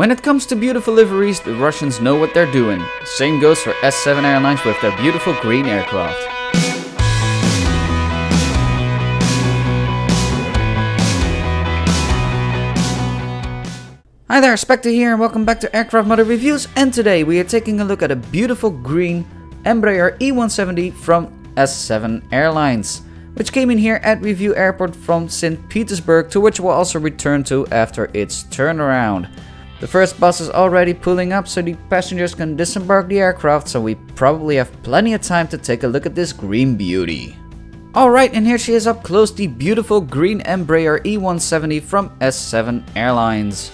When it comes to beautiful liveries, the Russians know what they're doing. Same goes for S7 Airlines with their beautiful green aircraft. Hi there, Spectre here and welcome back to Aircraft Model Reviews and today we are taking a look at a beautiful green Embraer E170 from S7 Airlines which came in here at Review Airport from St. Petersburg to which we'll also return to after its turnaround. The first bus is already pulling up so the passengers can disembark the aircraft so we probably have plenty of time to take a look at this green beauty. Alright and here she is up close the beautiful green Embraer E170 from S7 Airlines.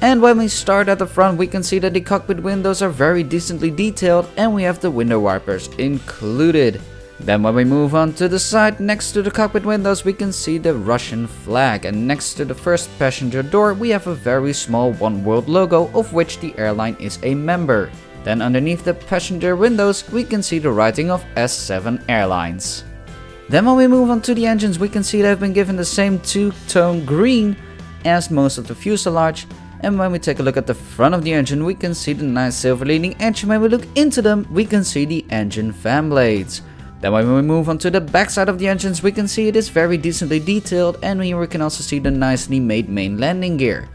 And when we start at the front we can see that the cockpit windows are very decently detailed and we have the window wipers included. Then when we move on to the side next to the cockpit windows we can see the Russian flag and next to the first passenger door we have a very small oneworld logo of which the airline is a member. Then underneath the passenger windows we can see the writing of S7 Airlines. Then when we move on to the engines we can see they've been given the same two-tone green as most of the fuselage and when we take a look at the front of the engine we can see the nice silver leading edge and when we look into them we can see the engine fan blades. Then when we move on to the backside of the engines we can see it is very decently detailed and we can also see the nicely made main landing gear.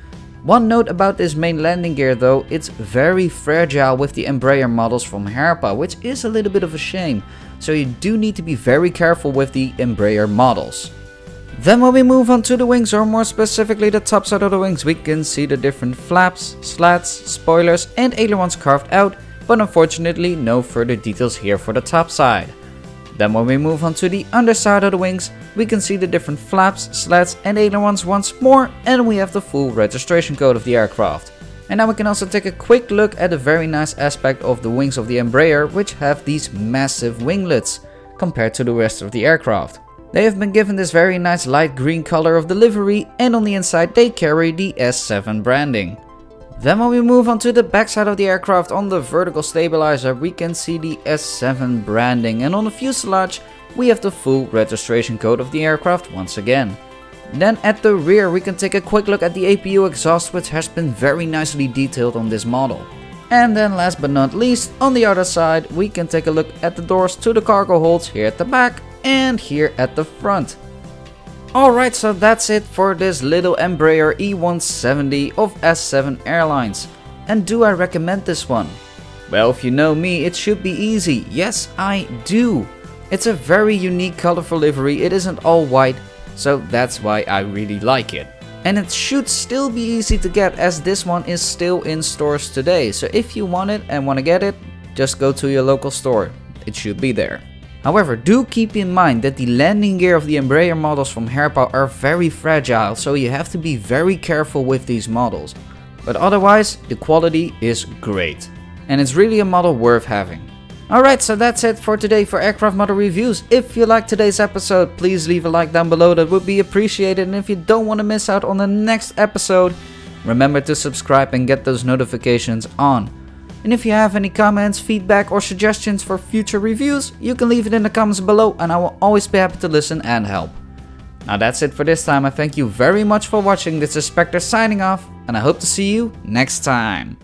One note about this main landing gear though, it's very fragile with the Embraer models from Herpa, which is a little bit of a shame, so you do need to be very careful with the Embraer models. Then when we move on to the wings, or more specifically the top side of the wings, we can see the different flaps, slats, spoilers and ailerons carved out, but unfortunately no further details here for the top side. Then when we move on to the underside of the wings, we can see the different flaps, slats and ailerons once more and we have the full registration code of the aircraft. And now we can also take a quick look at a very nice aspect of the wings of the Embraer which have these massive winglets compared to the rest of the aircraft. They have been given this very nice light green color of the livery and on the inside they carry the S7 branding. Then when we move on to the backside of the aircraft on the vertical stabilizer we can see the S7 branding and on the fuselage we have the full registration code of the aircraft once again. Then at the rear we can take a quick look at the APU exhaust which has been very nicely detailed on this model. And then last but not least, on the other side, we can take a look at the doors to the cargo holds here at the back and here at the front. Alright, so that's it for this little Embraer E170 of S7 Airlines. And do I recommend this one? Well, if you know me, it should be easy. Yes, I do. It's a very unique colorful livery, it isn't all white, so that's why I really like it. And it should still be easy to get as this one is still in stores today, so if you want it and want to get it, just go to your local store. It should be there. However, do keep in mind that the landing gear of the Embraer models from Herpa are very fragile, so you have to be very careful with these models. But otherwise, the quality is great. And it's really a model worth having. Alright, so that's it for today for Aircraft Model Reviews. If you liked today's episode, please leave a like down below, that would be appreciated. And if you don't want to miss out on the next episode, remember to subscribe and get those notifications on. And if you have any comments, feedback or suggestions for future reviews, you can leave it in the comments below and I will always be happy to listen and help. Now that's it for this time, I thank you very much for watching, this is Spectre signing off and I hope to see you next time.